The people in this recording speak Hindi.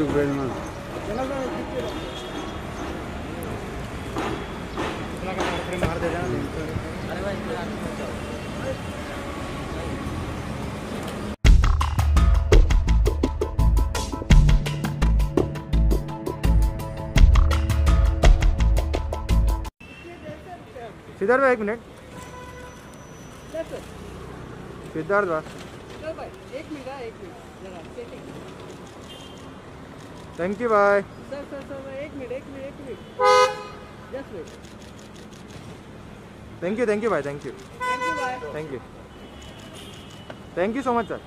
में मार सिद्धार्थ भाई एक मिनट। सिद्धार्थ भाई एक मिनट एक मिनिट जरा setting thank you bye sir sir sir एक मिनिट एक मिनिट एक minute just wait thank you thank you bye thank you thank you bye thank you thank you so much sir